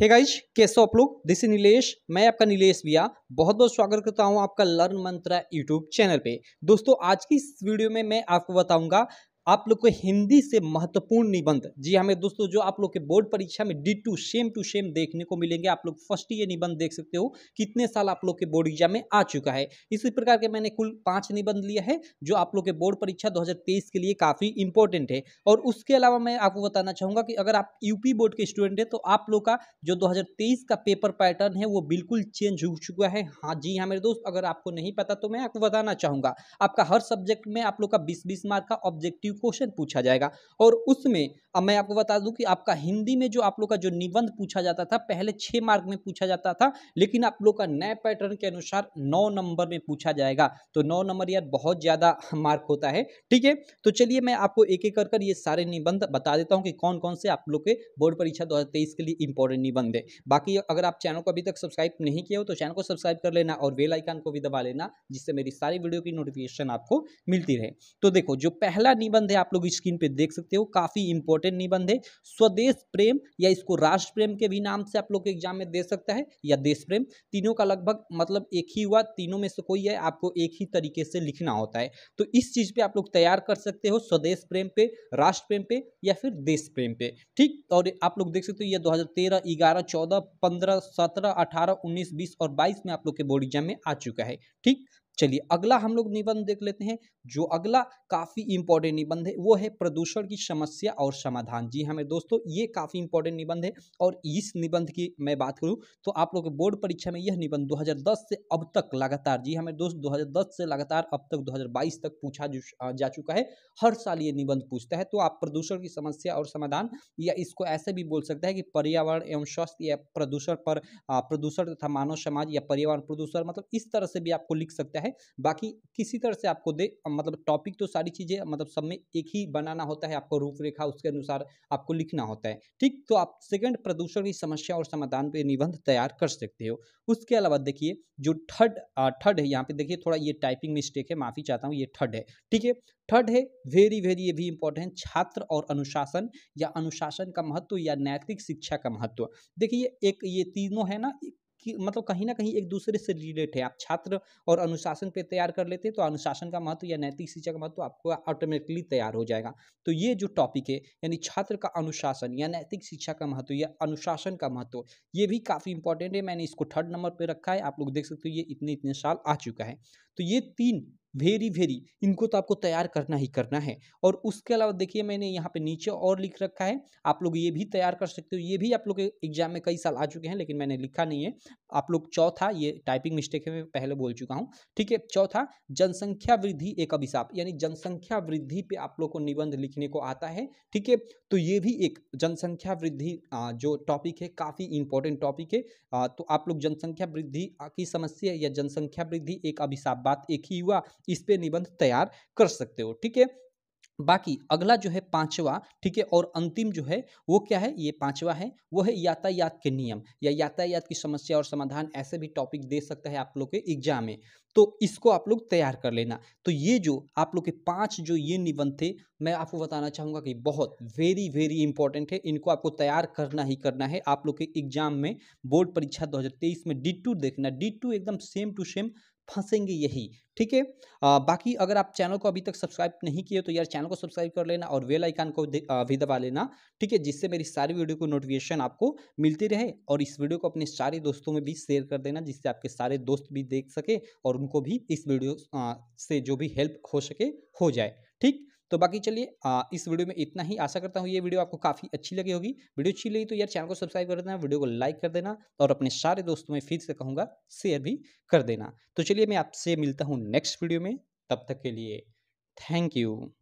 Hey guys कैसे आप लोग? दिस इज़ नीलेश मैं आपका नीलेश भैया बहुत बहुत स्वागत करता हूँ आपका लर्न मंत्रा यूट्यूब चैनल पे। दोस्तों, आज की इस वीडियो में मैं आपको बताऊँगा आप लोग को हिंदी से महत्वपूर्ण निबंध। जी हमें हाँ, दोस्तों जो आप लोग के बोर्ड परीक्षा में D two same to same देखने को मिलेंगे आप लोग फ़र्स्ट ये निबंध देख सकते हो कितने साल आप लोग के बोर्ड एग्ज़ाम में आ चुका है। इसी प्रकार के मैंने कुल पाँच निबंध लिया है जो आप लोग के बोर्ड परीक्षा दो हज़ार तेईस के लिए काफ़ी इंपॉर्टेंट है। और उसके अलावा मैं आपको बताना चाहूँगा कि अगर आप यूपी बोर्ड के स्टूडेंट है तो आप लोग का जो दो हज़ार तेईस का पेपर पैटर्न है वो बिल्कुल चेंज हो चुका है। हाँ जी हाँ मेरे दोस्त अगर आपको नहीं पता तो मैं आपको बताना चाहूँगा। आपका हर सब्जेक्ट में आप लोग का बीस बीस मार्क का ऑब्जेक्टिव क्वेश्चन पूछा जाएगा। और उसमें, अब मैं आपको बता दूँ कि आपका हिंदी में जो आप लोग का जो निबंध पूछा जाता था, पहले छः मार्क में पूछा जाता था, लेकिन आप लोग का नए पैटर्न के अनुसार नौ नंबर में पूछा जाएगा। तो नौ नंबर यार बहुत ज़्यादा मार्क होता है, ठीक है? तो चलिए मैं आपको एक एक कर कर ये सारे निबंध बता देता हूँ कि कौन कौन से आप लोग के बोर्ड परीक्षा दो हज़ार तेईस के लिए इंपॉर्टेंट निबंध है। बाकी अगर आप चैनल को अभी तक सब्सक्राइब नहीं किया हो तो चैनल को सब्सक्राइब कर लेना और वेल आइकन को भी दबा लेना, जिससे मेरी सारी वीडियो की नोटिफिकेशन आपको मिलती रहे। तो देखो, जो पहला निबंध है, आप लोग स्क्रीन पे देख सकते हो, काफ़ी इंपॉर्टेंट निबंध है। स्वदेश प्रेम या इसको राष्ट्र प्रेम के भी नाम से आप लोग एग्ज़ाम में दे सकता है, या देश प्रेम। तीनों का लगभग मतलब एक ही हुआ, तीनों में से कोई है, आपको एक ही तरीके से लिखना होता है। तो इस चीज़ पे आप लोग तैयार कर सकते हो, स्वदेश प्रेम पे, राष्ट्र प्रेम पे, या फिर देश प्रेम पे। ठीक? और आप लोग देख सकते हो, ये दो हज़ार तेरह, ग्यारह, चौदह, पंद्रह, सत्रह, अठारह, उन्नीस, बीस और बाईस में आप लोग के बोर्ड एग्ज़ाम में आ चुका है। ठीक? चलिए, अगला हम लोग निबंध देख लेते हैं। जो अगला काफ़ी इंपॉर्टेंट निबंध है, वो है प्रदूषण की समस्या और समाधान। जी हमें हाँ दोस्तों, ये काफ़ी इंपॉर्टेंट निबंध है और इस निबंध की मैं बात करूँ तो आप लोग बोर्ड परीक्षा में यह निबंध 2010 से अब तक लगातार, जी हमें हाँ दोस्त 2010 से लगातार अब तक 2022 तक पूछा जा चुका है। हर साल ये निबंध पूछता है तो आप प्रदूषण की समस्या और समाधान या इसको ऐसे भी बोल सकते हैं कि पर्यावरण एवं स्वास्थ्य या प्रदूषण पर प्रदूषण तथा मानव समाज या पर्यावरण प्रदूषण मतलब इस तरह से भी आपको लिख सकता है। बाकी किसी तरह से आपको दे मतलब टॉपिक तो सारी चीज़ें मतलब सब में एक ही बनाना होता है, आपको रूपरेखा उसके अनुसार आपको लिखना होता है। ठीक तो आप सेकंड प्रदूषण की समस्या और समाधान पे निबंध तैयार कर सकते हो। उसके अलावा देखिए, जो थर्ड थर्ड है, यहाँ पे देखिए थोड़ा ये टाइपिंग मिस्टेक है, माफ़ी चाहता हूँ, ये थर्ड है। ठीक है थर्ड है वेरी वेरी ये भी इंपॉर्टेंट छात्र और अनुशासन, या अनुशासन का महत्व या नैतिक शिक्षा का महत्व। देखिए, एक ये तीनों है ना कि मतलब कहीं ना कहीं एक दूसरे से रिलेट है। आप छात्र और अनुशासन पे तैयार कर लेते हैं तो अनुशासन का महत्व या नैतिक शिक्षा का महत्व आपको ऑटोमेटिकली तैयार हो जाएगा। तो ये जो टॉपिक है, यानी छात्र का अनुशासन या नैतिक शिक्षा का महत्व या अनुशासन का महत्व, ये भी काफ़ी इंपॉर्टेंट है। मैंने इसको थर्ड नंबर पर रखा है। आप लोग देख सकते हो, ये इतने इतने साल आ चुका है। तो ये तीन वेरी वेरी इनको तो आपको तैयार करना ही करना है। और उसके अलावा देखिए, मैंने यहाँ पे नीचे और लिख रखा है। आप लोग ये भी तैयार कर सकते हो। ये भी आप लोग एग्ज़ाम में कई साल आ चुके हैं, लेकिन मैंने लिखा नहीं है। आप लोग चौथा, ये टाइपिंग मिस्टेक है, मैं पहले बोल चुका हूँ। ठीक है, चौथा, जनसंख्या वृद्धि एक अभिशाप, यानी जनसंख्या वृद्धि पे आप लोग को निबंध लिखने को आता है। ठीक है तो ये भी एक जनसंख्या वृद्धि जो टॉपिक है, काफ़ी इंपॉर्टेंट टॉपिक है। तो आप लोग जनसंख्या वृद्धि की समस्या या जनसंख्या वृद्धि एक अभिशाप, बात एक ही हुआ। इस पे निबंध तैयार कर सकते हो, ठीक है? बाकी अगला जो है पांचवा, ठीक है? और अंतिम जो है, वो क्या है? ये पांचवा है, वो है यातायात के नियम, या यातायात की समस्या और समाधान ऐसे भी टॉपिक दे सकता है आप लोग के एग्ज़ाम में। तो इसको आप लोग तैयार कर लेना। तो ये जो आप लोग के पाँच जो ये निबंध थे, मैं आपको बताना चाहूँगा कि बहुत वेरी वेरी इंपॉर्टेंट है। इनको आपको तैयार करना ही करना है आप लोग के एग्ज़ाम में। बोर्ड परीक्षा 2023 में डी टू देखना। डी टू एकदम सेम टू सेम फंसेंगे यही, ठीक है? बाकी अगर आप चैनल को अभी तक सब्सक्राइब नहीं किए तो यार चैनल को सब्सक्राइब कर लेना और वेल आइकन को भी दबा लेना, ठीक है? जिससे मेरी सारी वीडियो को नोटिफिकेशन आपको मिलती रहे और इस वीडियो को अपने सारे दोस्तों में भी शेयर कर देना, जिससे आपके सारे दोस्त भी देख सके और उनको भी इस वीडियो से जो भी हेल्प हो सके, हो जाए, ठीक? तो बाकी चलिए इस वीडियो में इतना ही। आशा करता हूँ ये वीडियो आपको काफ़ी अच्छी लगी होगी। वीडियो अच्छी लगी तो यार चैनल को सब्सक्राइब कर देना, वीडियो को लाइक कर देना और अपने सारे दोस्तों में फिर से कहूँगा, शेयर भी कर देना। तो चलिए मैं आपसे मिलता हूँ नेक्स्ट वीडियो में। तब तक के लिए थैंक यू।